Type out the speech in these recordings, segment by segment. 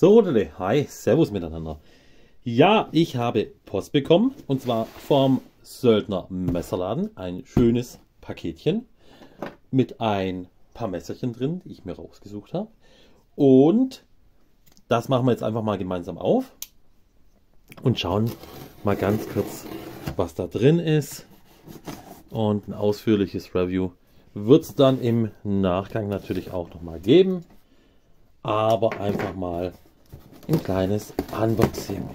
So, hi, servus miteinander. Ja, ich habe Post bekommen und zwar vom Söldner Messerladen. Ein schönes Paketchen mit ein paar Messerchen drin, die ich mir rausgesucht habe. Und das machen wir jetzt einfach mal gemeinsam auf und schauen mal ganz kurz, was da drin ist. Und ein ausführliches Review wird es dann im Nachgang natürlich auch nochmal geben. Aber einfach mal ein kleines Unboxing.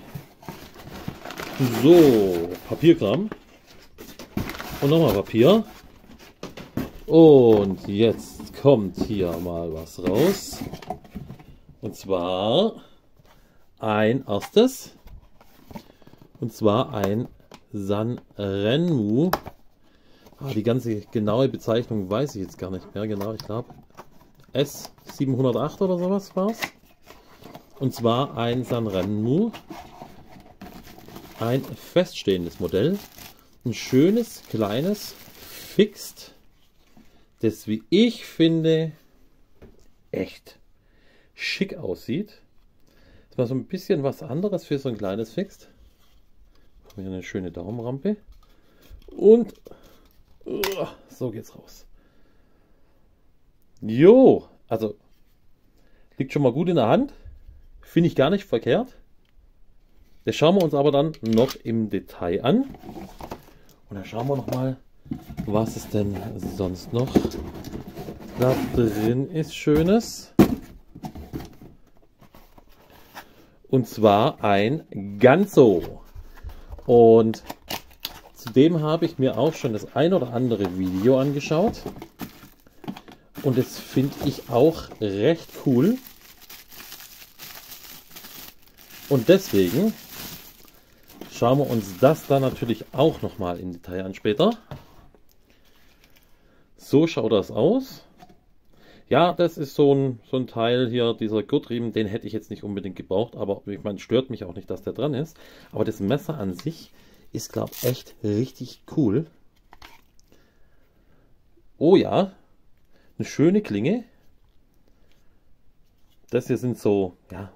So, Papierkram. Und nochmal Papier. Und jetzt kommt hier mal was raus. Und zwar ein erstes. Und zwar ein Sanrenmu. Ah, die ganze genaue Bezeichnung weiß ich jetzt gar nicht mehr genau. Ich glaube S708 oder sowas war es. Und zwar ein Sanrenmu. Ein feststehendes Modell. Ein schönes, kleines, Fixed. Das, wie ich finde, echt schick aussieht. Das war so ein bisschen was anderes für so ein kleines Fixed. Hier eine schöne Daumenrampe. Und so geht's raus. Jo, also liegt schon mal gut in der Hand. Finde ich gar nicht verkehrt. Das schauen wir uns aber dann noch im Detail an. Und dann schauen wir noch mal, was es denn sonst noch da drin ist Schönes. Und zwar ein Ganzo. Und zudem habe ich mir auch schon das ein oder andere Video angeschaut. Und das finde ich auch recht cool. Und deswegen schauen wir uns das dann natürlich auch nochmal im Detail an später. So schaut das aus. Ja, das ist so ein, so ein Teil hier, dieser Gurtriemen, den hätte ich jetzt nicht unbedingt gebraucht, aber ich meine, stört mich auch nicht, dass der dran ist. Aber das Messer an sich ist, glaube ich, echt richtig cool. Oh ja, eine schöne Klinge. Das hier sind so, ja,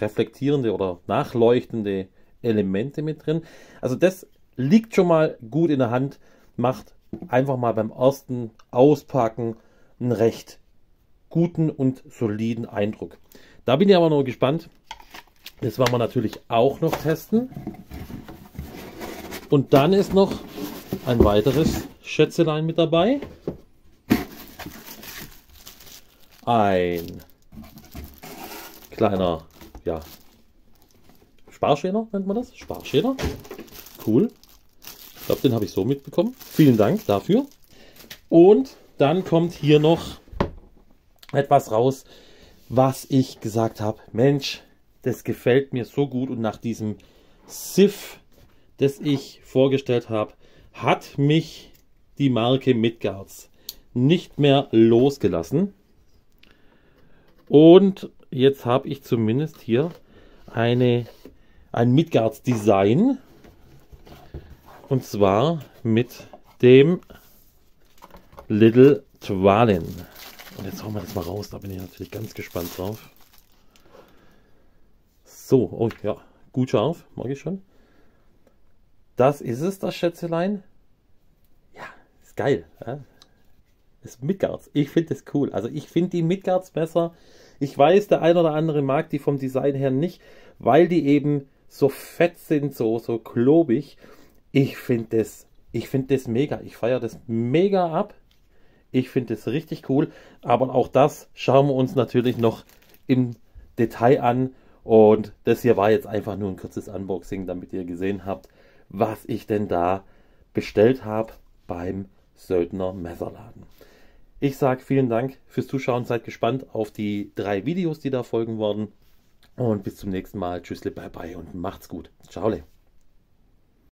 reflektierende oder nachleuchtende Elemente mit drin. Also das liegt schon mal gut in der Hand, macht einfach mal beim ersten Auspacken einen recht guten und soliden Eindruck. Da bin ich aber noch gespannt. Das werden wir natürlich auch noch testen. Und dann ist noch ein weiteres Schätzelein mit dabei. Ein kleiner ja, Sparschäler nennt man das. Sparschäler. Cool. Ich glaube, den habe ich so mitbekommen. Vielen Dank dafür. Und dann kommt hier noch etwas raus, was ich gesagt habe. Mensch, das gefällt mir so gut. Und nach diesem Sif, das ich vorgestellt habe, hat mich die Marke Midgards nicht mehr losgelassen. Und jetzt habe ich zumindest hier eine, ein Midgards Design. Und zwar mit dem Little Twalin. Und jetzt hauen wir das mal raus, da bin ich natürlich ganz gespannt drauf. So, oh ja, gut scharf, mag ich schon. Das ist es, das Schätzelein. Ja, ist geil. Ja? ist Midgards. Ich finde das cool. Also ich finde die Midgards besser. Ich weiß, der ein oder andere mag die vom Design her nicht, weil die eben so fett sind, so, so klobig. Ich finde das, ich finde das mega. Ich feiere das mega ab. Ich finde das richtig cool. Aber auch das schauen wir uns natürlich noch im Detail an. Und das hier war jetzt einfach nur ein kurzes Unboxing, damit ihr gesehen habt, was ich denn da bestellt habe beim Söldner Messerladen. Ich sage vielen Dank fürs Zuschauen, seid gespannt auf die drei Videos, die da folgen werden. Und bis zum nächsten Mal. Tschüssle, bye bye und macht's gut. Ciao.